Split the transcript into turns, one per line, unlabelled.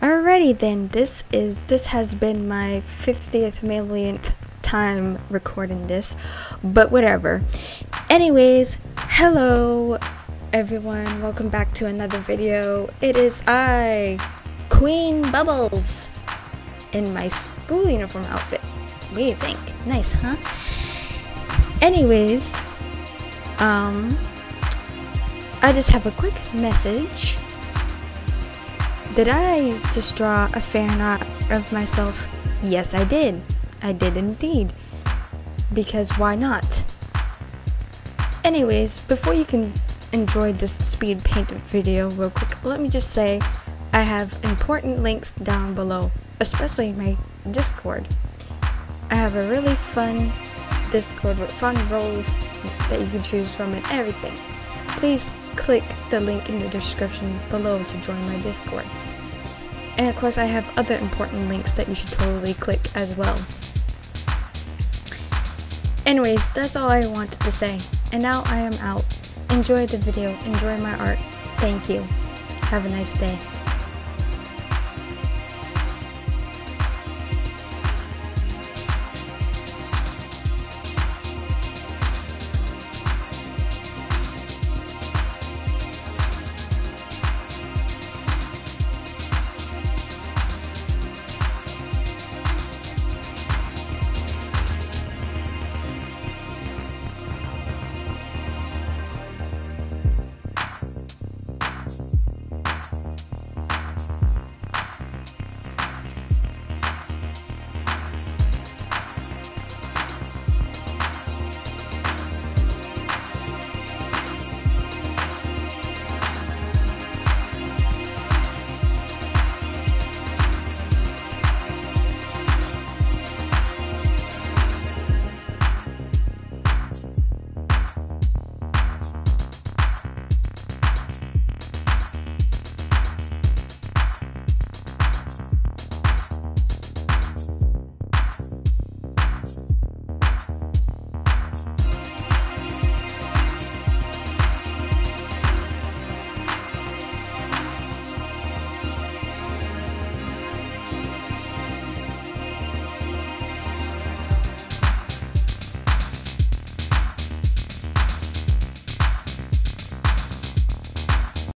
Alrighty then, this is this has been my 50th millionth time recording this, but whatever. Anyways, hello everyone, welcome back to another video. It is I, Queen Bubbles, in my school uniform outfit. What do you think? Nice, huh? Anyways, um, I just have a quick message did I just draw a fan art of myself? Yes, I did. I did indeed. Because why not? Anyways, before you can enjoy this speed paint video real quick, let me just say I have important links down below, especially my Discord. I have a really fun Discord with fun roles that you can choose from and everything. Please click the link in the description below to join my Discord. And of course I have other important links that you should totally click as well. Anyways, that's all I wanted to say. And now I am out. Enjoy the video, enjoy my art. Thank you. Have a nice day.